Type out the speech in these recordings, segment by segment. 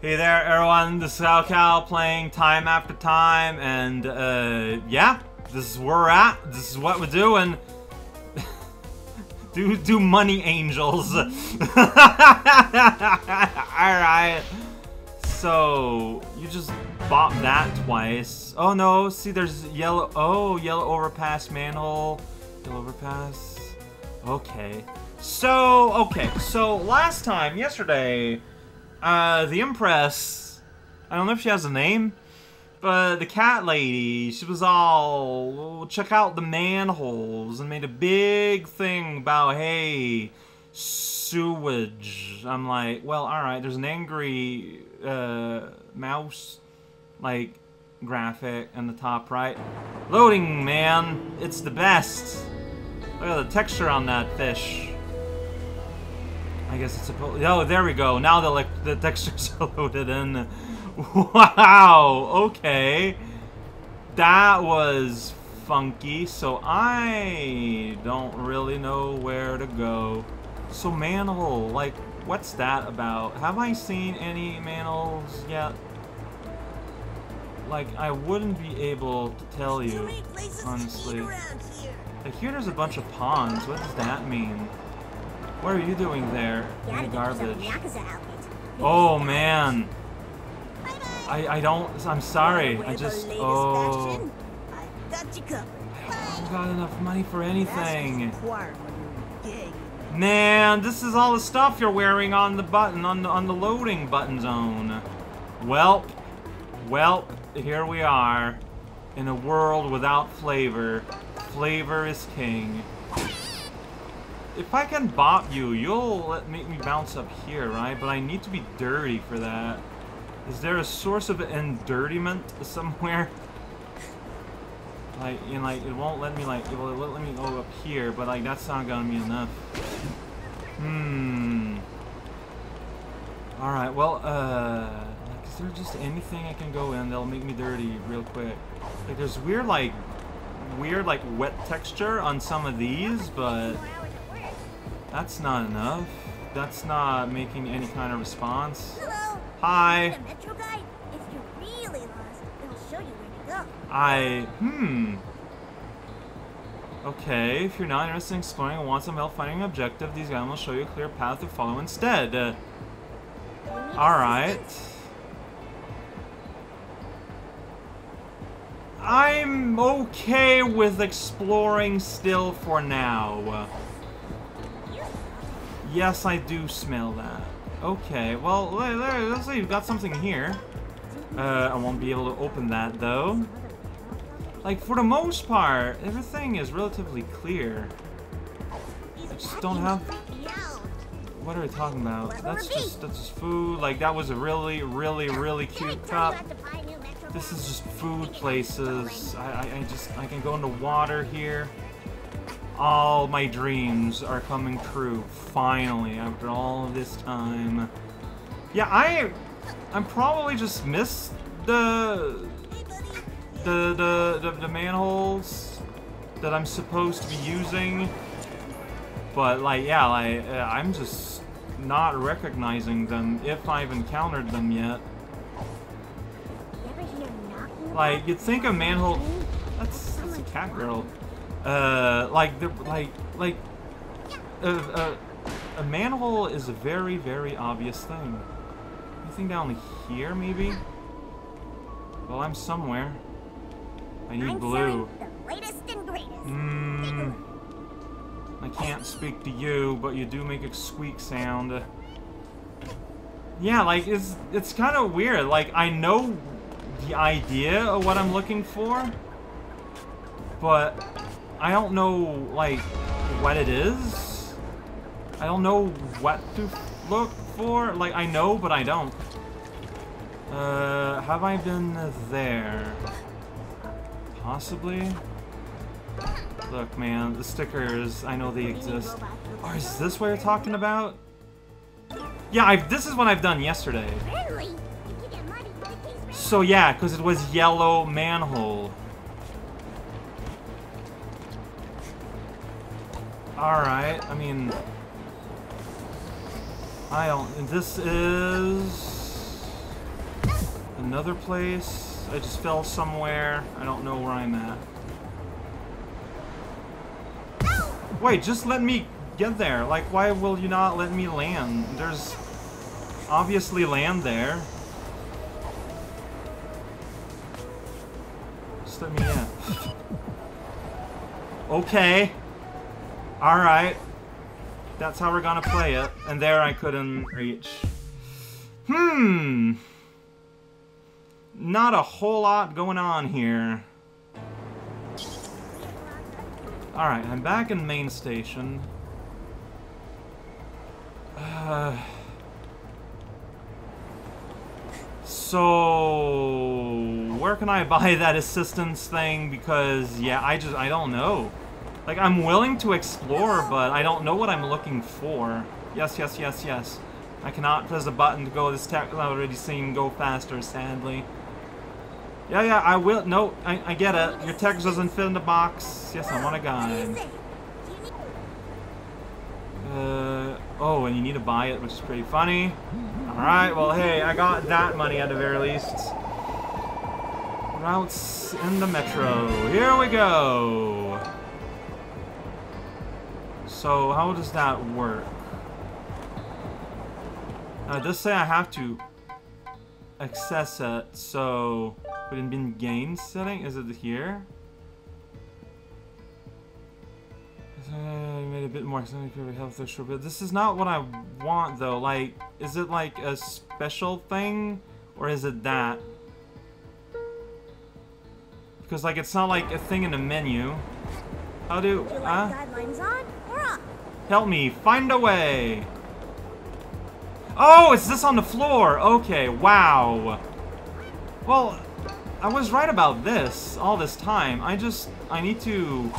Hey there, everyone. This is Alcal playing time after time, and uh, yeah, this is where we're at. This is what we're doing. do do money angels. All right. So you just bought that twice. Oh no! See, there's yellow. Oh, yellow overpass manhole. Yellow overpass. Okay. So okay. So last time, yesterday. Uh, the Empress, I don't know if she has a name, but the cat lady, she was all, check out the manholes, and made a big thing about, hey, sewage. I'm like, well, alright, there's an angry, uh, mouse, like, graphic in the top right. Loading, man, it's the best. Look at the texture on that fish. I guess it's supposed. Oh, there we go. Now the like the textures are loaded in. Wow. Okay. That was funky. So I don't really know where to go. So manhole, like, what's that about? Have I seen any manholes yet? Like, I wouldn't be able to tell you, honestly. Like, here there's a bunch of ponds. What does that mean? What are you doing there in the garbage? Oh man. I I don't I'm sorry. I just oh I don't got enough money for anything. Man, this is all the stuff you're wearing on the button on the on the loading button zone. Welp. Welp, here we are. In a world without flavor. Flavor is king. If I can bop you, you'll let make me bounce up here, right? But I need to be dirty for that. Is there a source of endirtyment somewhere? Like, know, like, it won't let me, like, it will let me go up here, but, like, that's not gonna be enough. Hmm. Alright, well, uh, like, is there just anything I can go in that'll make me dirty real quick? Like, there's weird, like, weird, like, wet texture on some of these, but... That's not enough. That's not making any kind of response. Hello. Hi. The Metro guy. If you're really lost, it'll show you where to go. I... Hmm. Okay, if you're not interested in exploring and want some help finding an objective, these guys will show you a clear path to follow instead. Uh, Alright. I'm okay with exploring still for now. Yes, I do smell that. Okay, well, let's say you've got something here. Uh, I won't be able to open that, though. Like, for the most part, everything is relatively clear. I just don't have... What are we talking about? That's just, that's just food. Like, that was a really, really, really cute cup. This is just food places. I, I, I just, I can go into water here. All my dreams are coming true, finally, after all this time. Yeah, I... I'm probably just missed the... The, the, the, the manholes that I'm supposed to be using. But, like, yeah, like, uh, I'm just not recognizing them if I've encountered them yet. Like, you'd think a manhole... That's, that's a cat girl. Uh, like, the, like, like, a, a, a manhole is a very, very obvious thing. Anything down here, maybe? Well, I'm somewhere. I need I'm blue. The latest and greatest. Mmm. I can't speak to you, but you do make a squeak sound. Yeah, like, it's, it's kind of weird. Like, I know the idea of what I'm looking for, but I don't know, like, what it is. I don't know what to look for. Like, I know, but I don't. Uh, have I been there? Possibly? Look, man, the stickers, I know they exist. Oh, is this what you're talking about? Yeah, I've, this is what I've done yesterday. Really? If you get money, it pays for So yeah, because it was yellow manhole. Alright, I mean... I don't... This is... another place. I just fell somewhere. I don't know where I'm at. Wait, just let me get there. Like, why will you not let me land? There's obviously land there. Just let me in. okay. Alright. That's how we're gonna play it. And there I couldn't reach. Hmm. Not a whole lot going on here. Alright, I'm back in main station. Uh, so... Where can I buy that assistance thing? Because, yeah, I just, I don't know. Like, I'm willing to explore, but I don't know what I'm looking for. Yes, yes, yes, yes. I cannot press a button to go this tech I've already seen go faster, sadly. Yeah, yeah, I will. No, I, I get it. Your text doesn't fit in the box. Yes, I want a guide. Uh, oh, and you need to buy it, which is pretty funny. Alright, well, hey, I got that money at the very least. Routes in the metro. Here we go. So, how does that work? Uh, does say I have to access it, so... Would it been gain setting? Is it here? Uh, made a bit more health sure, but this is not what I want though. Like, is it like a special thing, or is it that? Because like it's not like a thing in the menu. How do? Would you like uh, guidelines on? Help me find a way. Oh, is this on the floor? Okay, wow. Well, I was right about this all this time. I just, I need to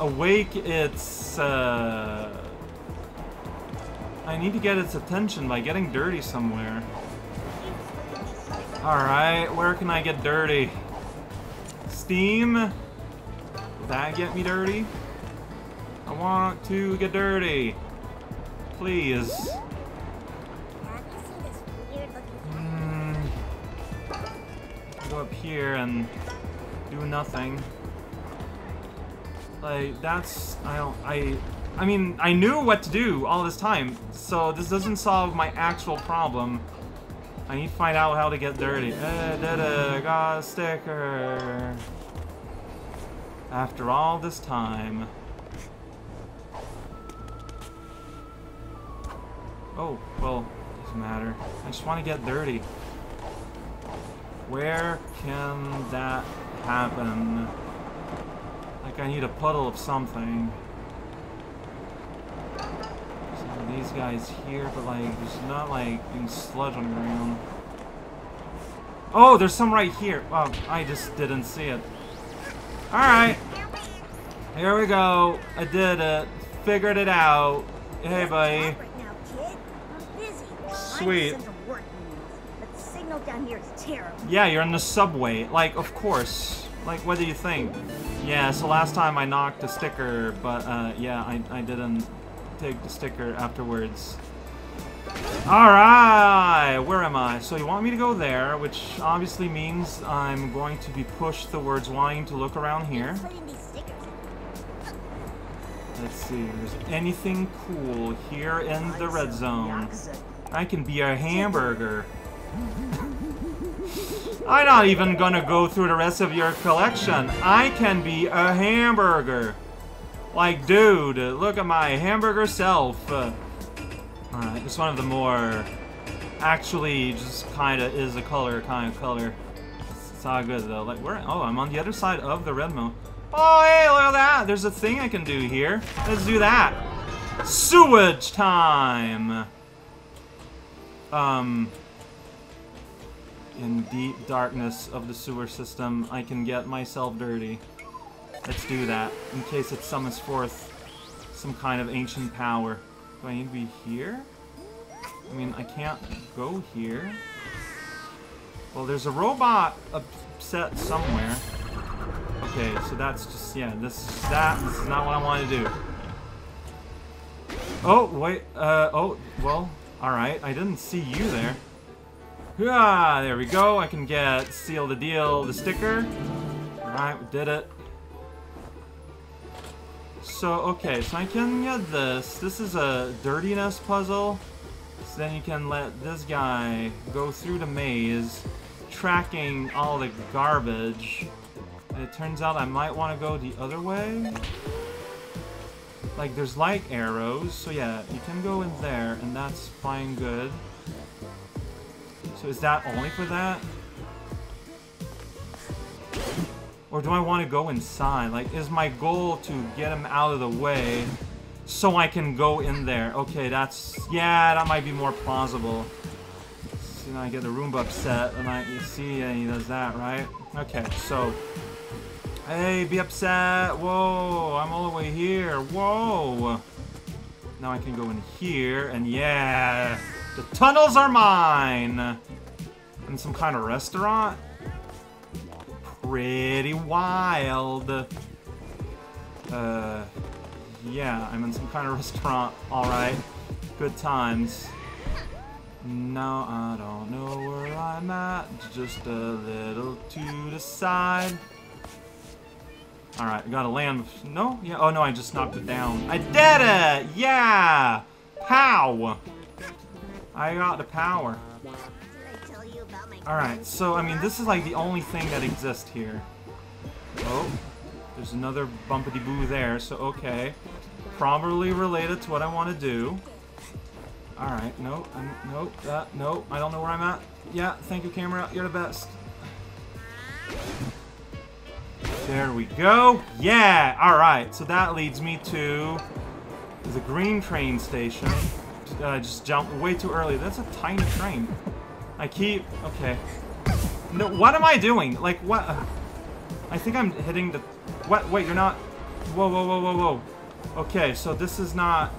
awake its, uh... I need to get its attention by getting dirty somewhere. Alright, where can I get dirty? Steam? Will that get me dirty? I want to get dirty. Please. Have you seen this weird looking Mm, go up here and do nothing. Like, that's... I don't... I... I mean, I knew what to do all this time, so this doesn't solve my actual problem. I need to find out how to get dirty. Uh, da -da, got a sticker. After all this time. Oh, well, doesn't matter. I just want to get dirty. Where can that happen? Like I need a puddle of something. These guys here, but like, there's not like any sludge on the ground. Oh, there's some right here. Oh, I just didn't see it. Alright. Here we go. I did it. Figured it out. Hey, buddy. Terrible. Yeah, you're in the subway. Like, of course. Like, what do you think? Yeah, so last time I knocked a sticker, but, uh, yeah, I, I didn't take the sticker afterwards. Alright! Where am I? So you want me to go there, which obviously means I'm going to be pushed towards wanting to look around here. Putting these stickers in. Let's see, there's anything cool here in the red zone. I can be a hamburger. I'm not even gonna go through the rest of your collection. I can be a hamburger. Like, dude, look at my hamburger self. Uh, Alright, it's one of the more... Actually, just kinda is a color kind of color. It's not good, though. Like, where... Oh, I'm on the other side of the red mo. Oh, hey, look at that! There's a thing I can do here. Let's do that. Sewage time! Um... In deep darkness of the sewer system, I can get myself dirty. Let's do that, in case it summons forth some kind of ancient power. Do I need to be here? I mean, I can't go here. Well, there's a robot upset somewhere. Okay, so that's just, yeah, this that. This is not what I want to do. Oh, wait, uh, oh, well, alright. I didn't see you there. Ah, there we go. I can get Seal the Deal, the sticker. Alright, we did it. So, okay, so I can get this. This is a dirtiness puzzle. So then you can let this guy go through the maze, tracking all the garbage. And it turns out I might want to go the other way. Like, there's light arrows, so yeah, you can go in there, and that's fine good. So is that only for that? Or do I want to go inside? Like, is my goal to get him out of the way so I can go in there? Okay, that's... Yeah, that might be more plausible. See, now I get the Roomba upset, and I... You see, and he does that, right? Okay, so... Hey, be upset! Whoa, I'm all the way here. Whoa! Now I can go in here, and yeah! The tunnels are mine! In some kind of restaurant? pretty wild. Uh, yeah, I'm in some kind of restaurant. Alright. Good times. No, I don't know where I'm at. Just a little to the side. Alright, I gotta land. No? Yeah. Oh no, I just knocked it down. I did it! Yeah! Pow! I got the power. Alright, so, I mean, this is like the only thing that exists here. Oh, there's another bumpity boo there, so okay. Probably related to what I want to do. Alright, no, I'm, no, uh, no, I don't know where I'm at. Yeah, thank you, camera, you're the best. There we go. Yeah, alright, so that leads me to the green train station. Uh, just jumped way too early. That's a tiny train. I keep... Okay. No, what am I doing? Like, what? Uh, I think I'm hitting the... What? Wait, you're not... Whoa, whoa, whoa, whoa, whoa. Okay, so this is not...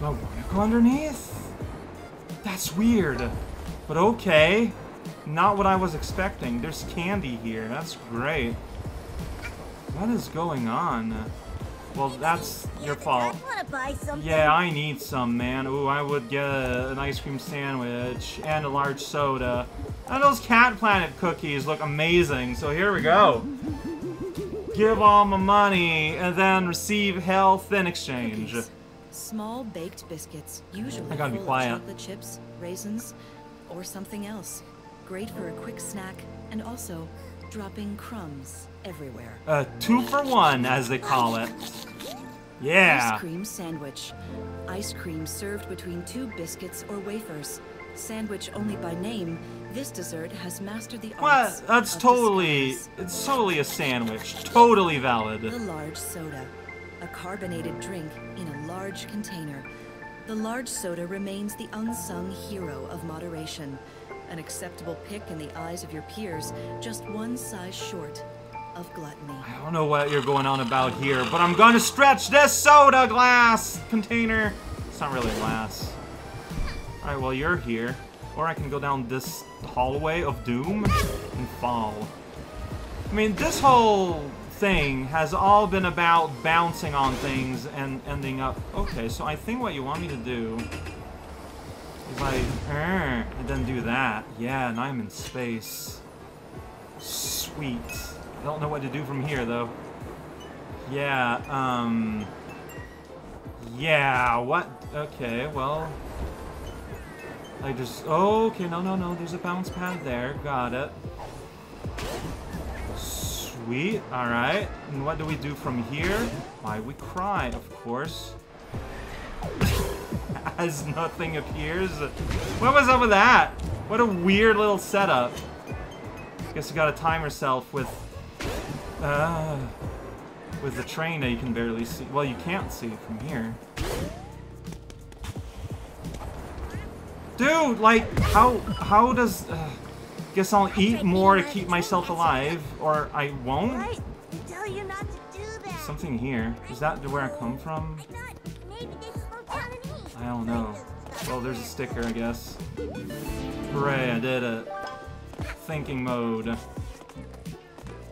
Do I want to go underneath? That's weird. But okay. Not what I was expecting. There's candy here. That's great. What is going on? Well, that's your fault. Yeah, I need some, man. Ooh, I would get a, an ice cream sandwich and a large soda. And those Cat Planet cookies look amazing, so here we go. Give all my money and then receive health in exchange. Cookies. Small baked biscuits, usually I gotta be quiet. chocolate chips, raisins, or something else. Great for a quick snack and also dropping crumbs everywhere. Uh, two for one, as they call it. Yeah. Ice cream sandwich. Ice cream served between two biscuits or wafers. Sandwich only by name, this dessert has mastered the arts. What? That's totally. Disguise. It's totally a sandwich. Totally valid. The large soda. A carbonated drink in a large container. The large soda remains the unsung hero of moderation an acceptable pick in the eyes of your peers, just one size short of gluttony. I don't know what you're going on about here, but I'm gonna stretch this soda glass container. It's not really glass. Alright, well, you're here. Or I can go down this hallway of doom and fall. I mean, this whole thing has all been about bouncing on things and ending up... Okay, so I think what you want me to do like, er, and then do that. Yeah, and I'm in space. Sweet. I don't know what to do from here, though. Yeah, um... Yeah, what? Okay, well... I just... Oh, okay, no, no, no, there's a bounce pad there. Got it. Sweet, alright. And what do we do from here? Why, we cry, of course as nothing appears. What was up with that? What a weird little setup. Guess you gotta time yourself with... Uh, with the train that you can barely see. Well, you can't see from here. Dude, like, how, how does... Uh, guess I'll eat more to keep myself alive, or I won't? Something here. Is that where I come from? I don't know. Well, there's a sticker, I guess. Hooray, I did it. Thinking mode.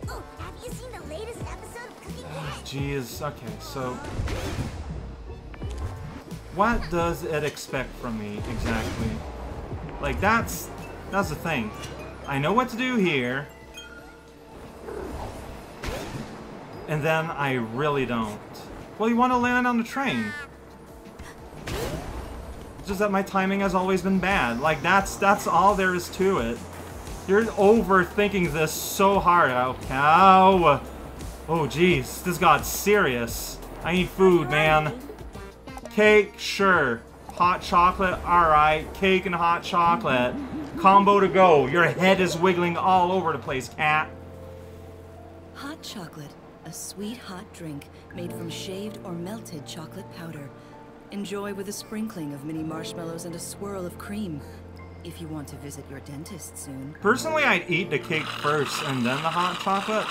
Oh, have you seen the latest episode of Cooking Jeez, oh, okay, so... What does it expect from me, exactly? Like, that's... That's the thing. I know what to do here. And then I really don't. Well, you want to land on the train. Just that my timing has always been bad. Like, that's that's all there is to it. You're overthinking this so hard. Oh, cow. Oh, jeez. This got serious. I need food, man. Cake, sure. Hot chocolate, alright. Cake and hot chocolate. Combo to go. Your head is wiggling all over the place, cat. Hot chocolate, a sweet hot drink made from shaved or melted chocolate powder. Enjoy with a sprinkling of mini marshmallows and a swirl of cream. If you want to visit your dentist soon. Personally, I'd eat the cake first and then the hot chocolate.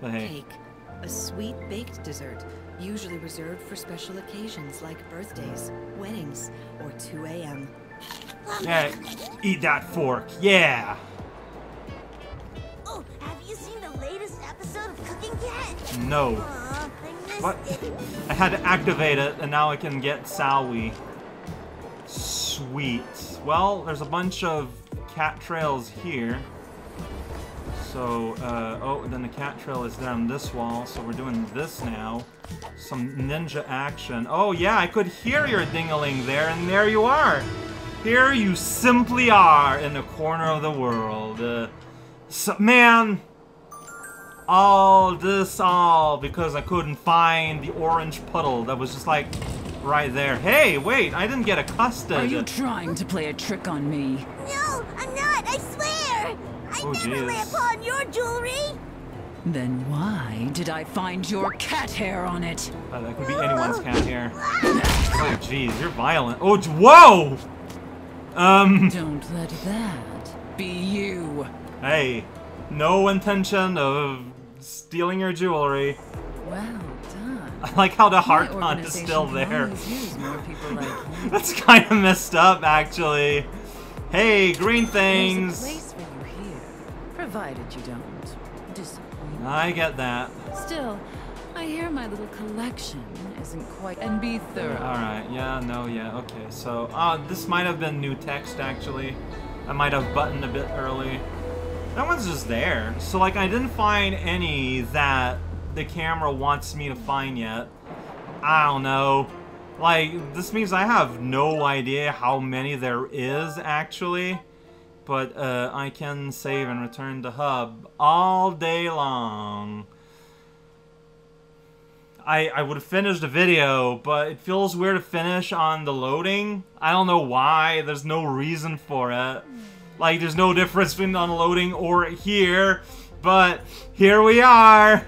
But hey. Cake, a sweet baked dessert, usually reserved for special occasions like birthdays, weddings, or 2 a.m. Yeah, eat that fork. Yeah. Oh, have you seen the latest episode of Cooking Cat? No. What? I had to activate it, and now I can get Salwi. Sweet. Well, there's a bunch of cat trails here. So, uh, oh, then the cat trail is down this wall, so we're doing this now. Some ninja action. Oh, yeah, I could hear your dingaling there, and there you are! Here you simply are in the corner of the world. Uh, so, man, all this all because I couldn't find the orange puddle that was just like right there. Hey, wait, I didn't get accosted. Are you trying to play a trick on me? No, I'm not, I swear! I Oh, never lay upon your jewelry! Then why did I find your cat hair on it? Uh, that could be anyone's cat hair. Oh, jeez, you're violent. Oh, j- whoa! Um, Don't let that be you. hey, no intention of stealing your jewelry. Well done. I like how the heart hunt is still there. always use more people like. That's kind of messed up, actually. Hey, green There's a things. place for you here, provided you don't disappoint. I get that. Still, I hear my little collection isn't quite. And be thorough. Alright, yeah, no, yeah, okay. So, uh, this might have been new text, actually. I might have buttoned a bit early. That one's just there. So, like, I didn't find any that the camera wants me to find yet. I don't know. Like, this means I have no idea how many there is, actually. But, uh, I can save and return to hub all day long. I, I would have finished the video, but it feels weird to finish on the loading. I don't know why. There's no reason for it. Like, there's no difference between unloading or here. But here we are.